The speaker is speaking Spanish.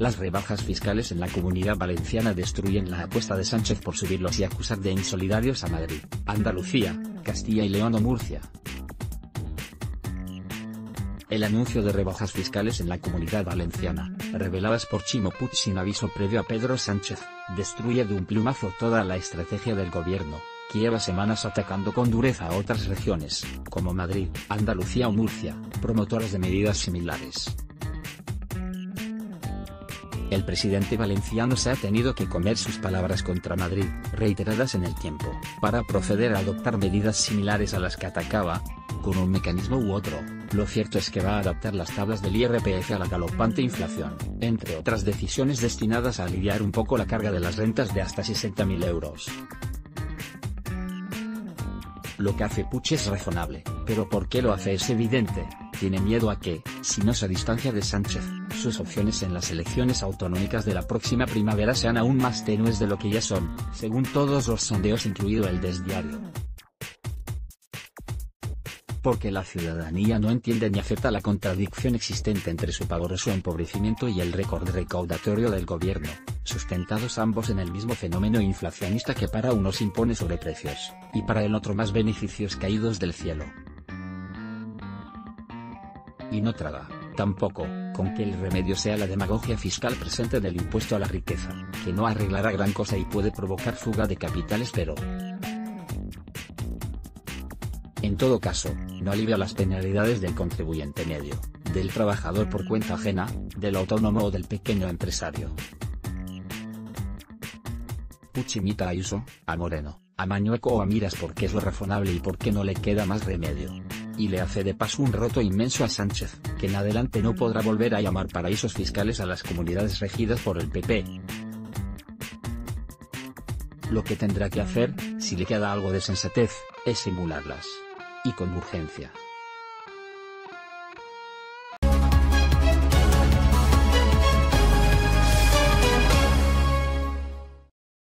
Las rebajas fiscales en la comunidad valenciana destruyen la apuesta de Sánchez por subirlos y acusar de insolidarios a Madrid, Andalucía, Castilla y León o Murcia. El anuncio de rebajas fiscales en la comunidad valenciana, reveladas por Chimo Puig sin aviso previo a Pedro Sánchez, destruye de un plumazo toda la estrategia del gobierno, que lleva semanas atacando con dureza a otras regiones, como Madrid, Andalucía o Murcia, promotoras de medidas similares. El presidente valenciano se ha tenido que comer sus palabras contra Madrid, reiteradas en el tiempo, para proceder a adoptar medidas similares a las que atacaba, con un mecanismo u otro. Lo cierto es que va a adaptar las tablas del IRPF a la galopante inflación, entre otras decisiones destinadas a aliviar un poco la carga de las rentas de hasta 60.000 euros. Lo que hace Puig es razonable, pero por qué lo hace es evidente, tiene miedo a que, si no se distancia de Sánchez, sus opciones en las elecciones autonómicas de la próxima primavera sean aún más tenues de lo que ya son, según todos los sondeos incluido el desdiario. Porque la ciudadanía no entiende ni acepta la contradicción existente entre su pavoroso empobrecimiento y el récord recaudatorio del gobierno, sustentados ambos en el mismo fenómeno inflacionista que para unos impone sobreprecios, y para el otro más beneficios caídos del cielo. Y no traga, tampoco, con que el remedio sea la demagogia fiscal presente del impuesto a la riqueza, que no arreglará gran cosa y puede provocar fuga de capitales pero, en todo caso, no alivia las penalidades del contribuyente medio, del trabajador por cuenta ajena, del autónomo o del pequeño empresario. Puchimita a Ayuso, a Moreno, a Mañueco o a Miras porque es lo razonable y porque no le queda más remedio. Y le hace de paso un roto inmenso a Sánchez, que en adelante no podrá volver a llamar paraísos fiscales a las comunidades regidas por el PP. Lo que tendrá que hacer, si le queda algo de sensatez, es simularlas. Y con urgencia.